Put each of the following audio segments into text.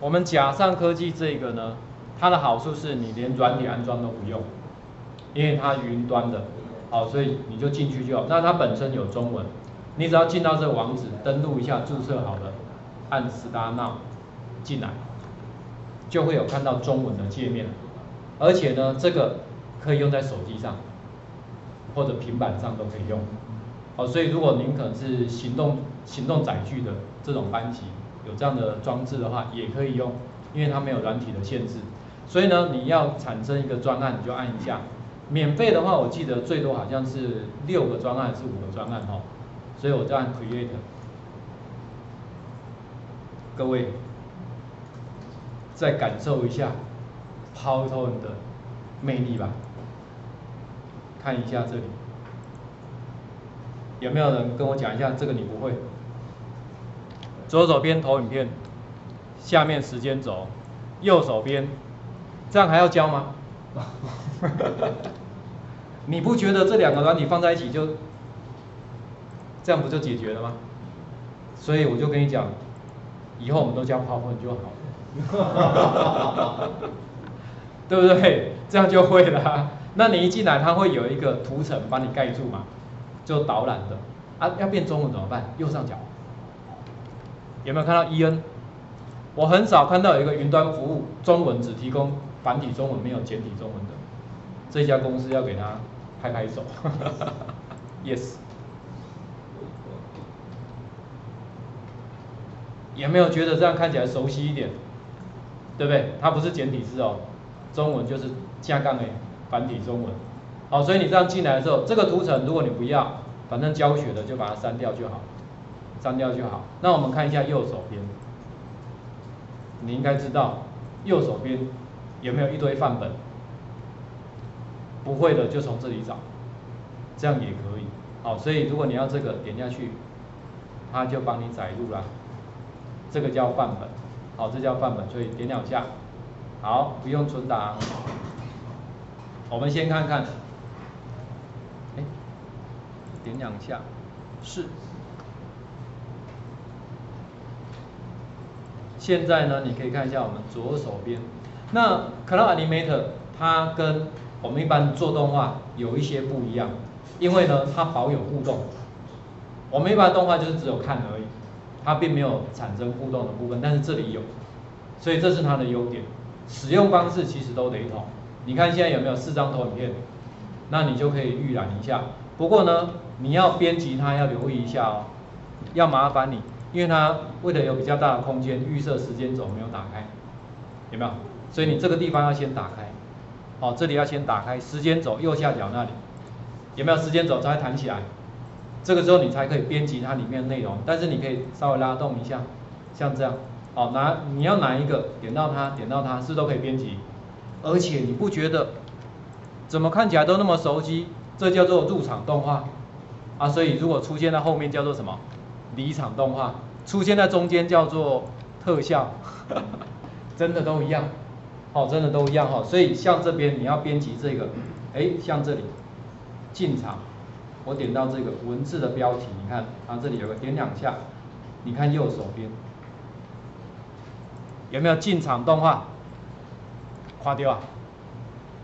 我们假上科技这个呢，它的好处是你连软体安装都不用，因为它云端的，好，所以你就进去就好。那它本身有中文，你只要进到这个网址，登录一下，注册好了，按 Start Now 进来，就会有看到中文的界面。而且呢，这个可以用在手机上，或者平板上都可以用。好，所以如果您可能是行动行动载具的这种班级。有这样的装置的话，也可以用，因为它没有软体的限制。所以呢，你要产生一个专案，你就按一下。免费的话，我记得最多好像是六个专案，是五个专案哈。所以我就按 Create。各位，再感受一下 Powerton 的魅力吧。看一下这里，有没有人跟我讲一下这个你不会？左手边投影片，下面时间轴，右手边，这样还要教吗？你不觉得这两个软体放在一起就，这样不就解决了吗？所以我就跟你讲，以后我们都教 PowerPoint 就好，对不对？这样就会了。那你一进来，它会有一个图层帮你盖住嘛，就导览的。啊，要变中文怎么办？右上角。有没有看到 E N？我很少看到有一个云端服务，中文只提供繁体中文，没有简体中文的。这家公司要给他拍拍手。Yes。有没有觉得这样看起来熟悉一点？对不对？它不是简体字哦，中文就是加杠的繁体中文。好，所以你这样进来的时候，这个图层如果你不要，反正教学的就把它删掉就好。删掉就好。那我们看一下右手边，你应该知道右手边有没有一堆范本？不会的就从这里找，这样也可以。好，所以如果你要这个点下去，它就帮你载入了。这个叫范本，好，这叫范本，所以点两下，好，不用存档。我们先看看，哎，点两下，是。现在呢，你可以看一下我们左手边，那 Cloud Animator 它跟我们一般做动画有一些不一样，因为呢它保有互动，我们一般动画就是只有看而已，它并没有产生互动的部分，但是这里有，所以这是它的优点。使用方式其实都雷同，你看现在有没有四张投影片，那你就可以预览一下。不过呢，你要编辑它要留意一下哦，要麻烦你。因为它为了有比较大的空间，预设时间轴没有打开，有没有？所以你这个地方要先打开，好，这里要先打开时间轴右下角那里，有没有时间轴才弹起来？这个时候你才可以编辑它里面的内容，但是你可以稍微拉动一下，像这样，好，拿你要哪一个点到它，点到它是都可以编辑，而且你不觉得怎么看起来都那么熟悉？这叫做入场动画啊，所以如果出现在后面叫做什么？离场动画出现在中间叫做特效，真的都一样，好，真的都一样哈。所以像这边你要编辑这个，哎，像这里进场，我点到这个文字的标题，你看它这里有个点两下，你看右手边有没有进场动画？划掉啊。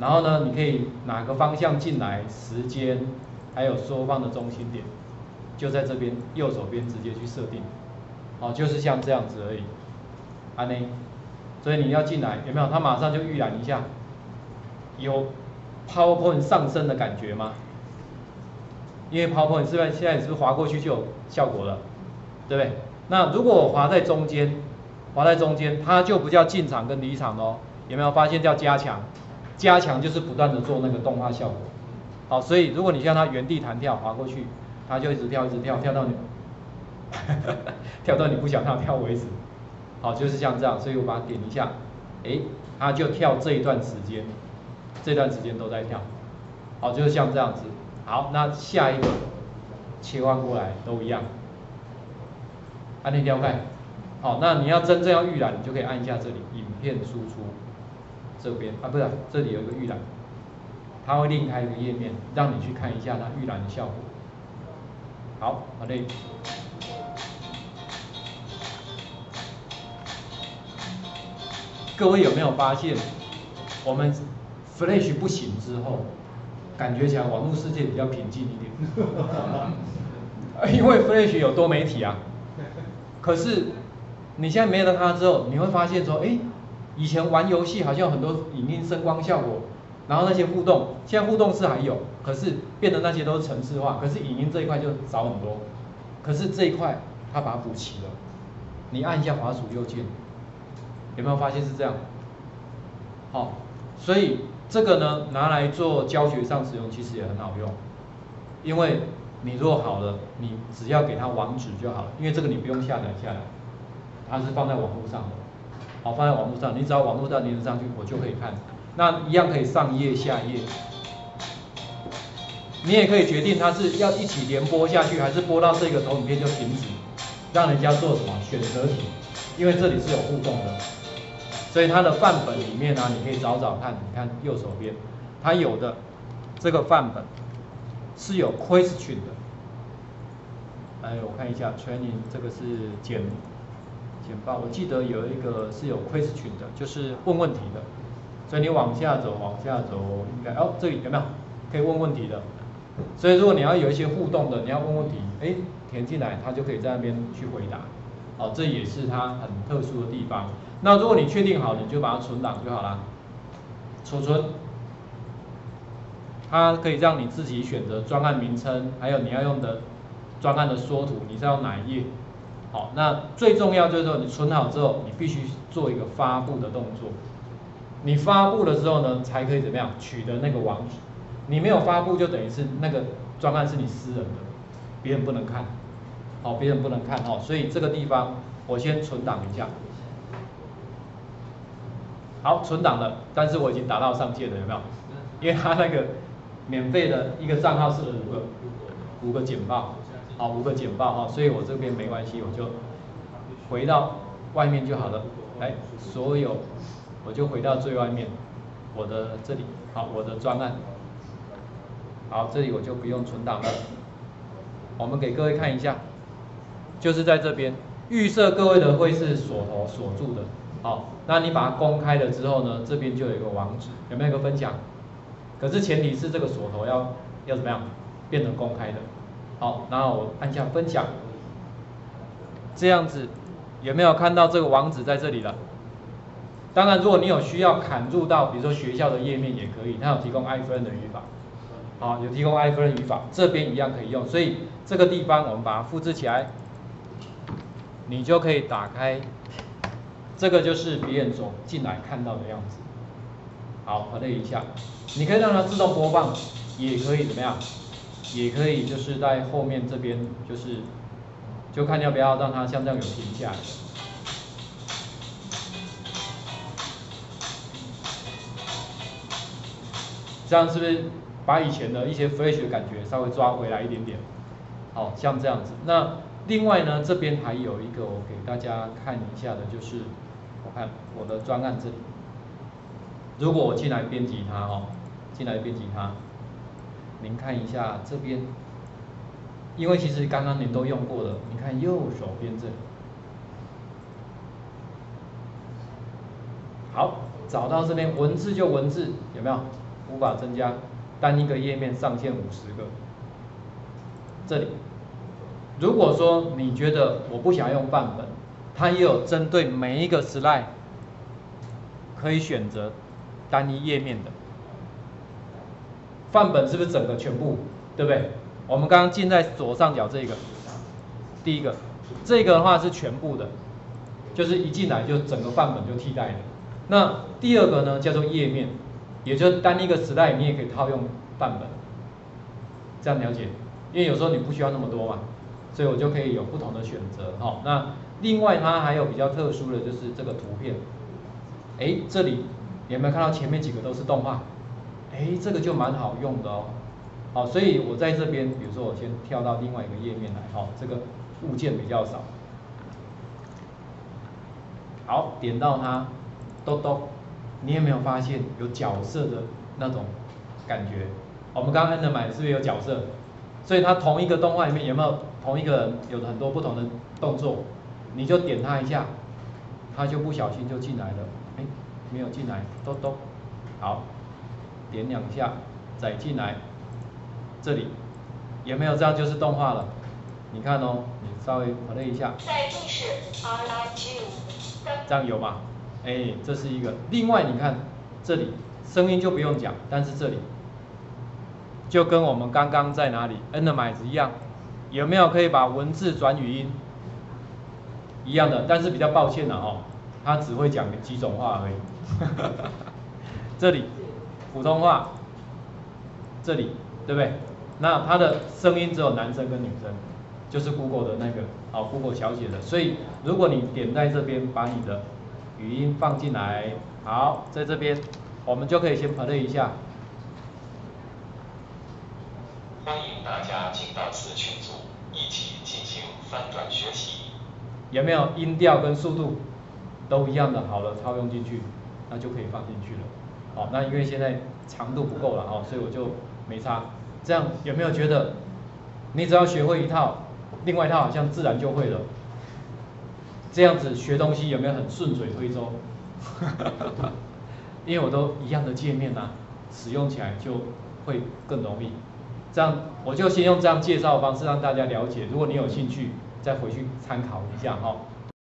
然后呢，你可以哪个方向进来，时间，还有缩放的中心点。就在这边右手边直接去设定，哦，就是像这样子而已，安内，所以你要进来有没有？它马上就预览一下，有 PowerPoint 上升的感觉吗？因为 PowerPoint 是不是现在是不是滑过去就有效果了，对不对？那如果我滑在中间，滑在中间，它就不叫进场跟离场哦，有没有发现叫加强？加强就是不断的做那个动画效果，好，所以如果你像它原地弹跳滑过去。它就一直跳，一直跳，跳到你，跳到你不想它跳为止。好，就是像这样，所以我把它点一下，哎，它就跳这一段时间，这段时间都在跳。好，就是像这样子。好，那下一个切换过来都一样，按那条看。好，那你要真正要预览，你就可以按一下这里，影片输出这边啊，不是，这里有个预览，它会另开一个页面，让你去看一下它预览的效果。好，好嘞。各位有没有发现，我们 Flash 不行之后，感觉起来网络世界比较平静一点？因为 Flash 有多媒体啊。可是你现在没了它之后，你会发现说，哎，以前玩游戏好像有很多影音声光效果，然后那些互动，现在互动是还有，可是变得那些都是程式化，可是影音这一块就少很多。可是这一块它把它补齐了，你按一下滑鼠右键。有没有发现是这样？好，所以这个呢拿来做教学上使用，其实也很好用。因为你做好了，你只要给它网址就好了，因为这个你不用下载下来，它是放在网络上的。好，放在网络上，你只要网络上连上去，我就可以看。那一样可以上页下页。你也可以决定它是要一起连播下去，还是播到这个投影片就停止，让人家做什么选择题，因为这里是有互动的。所以它的范本里面呢，你可以找找看，你看右手边，它有的这个范本是有 question 的。哎，我看一下 training 这个是简简报，我记得有一个是有 question 的，就是问问题的。所以你往下走，往下走，应该哦，这里有没有可以问问题的？所以如果你要有一些互动的，你要问问题，哎，填进来，它就可以在那边去回答。哦，这也是它很特殊的地方。那如果你确定好，你就把它存档就好了。储存，它可以让你自己选择专案名称，还有你要用的专案的缩图，你是要哪一页？好，那最重要就是说，你存好之后，你必须做一个发布的动作。你发布了之后呢，才可以怎么样取得那个网址？你没有发布，就等于是那个专案是你私人的，别人不能看。好，别人不能看哦，所以这个地方我先存档一下。好，存档了，但是我已经达到上界了，有没有？因为它那个免费的一个账号是五个五个简报，好，五个简报哈，所以我这边没关系，我就回到外面就好了。来，所有我就回到最外面，我的这里，好，我的专案，好，这里我就不用存档了。我们给各位看一下，就是在这边预设各位的会是锁头锁住的。好，那你把它公开了之后呢，这边就有一个网址，有没有一个分享？可是前提是这个锁头要要怎么样变成公开的？好，然后我按下分享，这样子有没有看到这个网址在这里了？当然，如果你有需要砍入到，比如说学校的页面也可以，它有提供 iPhone 的语法，好，有提供 iPhone 语法，这边一样可以用。所以这个地方我们把它复制起来，你就可以打开。这个就是别人走进来看到的样子。好，核对一下，你可以让它自动播放，也可以怎么样？也可以就是在后面这边，就是就看要不要让它像这样有停下来。这样是不是把以前的一些 Flash 的感觉稍微抓回来一点点？好像这样子。那另外呢，这边还有一个我给大家看一下的，就是。我看我的专案这里，如果我进来编辑它哦，进来编辑它，您看一下这边，因为其实刚刚您都用过了，你看右手边这里，好，找到这边文字就文字，有没有？无法增加，单一个页面上限五十个，这里，如果说你觉得我不想用范本。它也有针对每一个 slide 可以选择单一页面的范本，是不是整个全部？对不对？我们刚刚进在左上角这个，第一个，这个的话是全部的，就是一进来就整个范本就替代了。那第二个呢，叫做页面，也就是单一个时代你也可以套用范本，这样了解？因为有时候你不需要那么多嘛，所以我就可以有不同的选择。好，那。另外，它还有比较特殊的就是这个图片，哎，这里有没有看到前面几个都是动画？哎，这个就蛮好用的哦。好，所以我在这边，比如说我先跳到另外一个页面来，好，这个物件比较少。好，点到它，咚咚，你有没有发现有角色的那种感觉？我们刚刚按的买是不是有角色？所以它同一个动画里面有没有同一个人有很多不同的动作？你就点它一下，它就不小心就进来了，哎，没有进来，咚咚，好，点两下再进来，这里有没有这样就是动画了？你看哦，你稍微 play 一下，这样有吗？哎，这是一个。另外你看这里声音就不用讲，但是这里就跟我们刚刚在哪里 N 的买子一样，有没有可以把文字转语音？一样的，但是比较抱歉了哦，他只会讲几种话而已。这里普通话，这里对不对？那他的声音只有男生跟女生，就是 Google 的那个哦，Google 小姐的。所以如果你点在这边，把你的语音放进来，好，在这边我们就可以先 play 一下。欢迎大家进到此群组，一起进行翻转学习。有没有音调跟速度都一样的？好了，套用进去，那就可以放进去了。好，那因为现在长度不够了哦，所以我就没插。这样有没有觉得，你只要学会一套，另外一套好像自然就会了。这样子学东西有没有很顺水推舟？因为我都一样的界面呐，使用起来就会更容易。这样我就先用这样介绍的方式让大家了解，如果你有兴趣。再回去参考一下哈。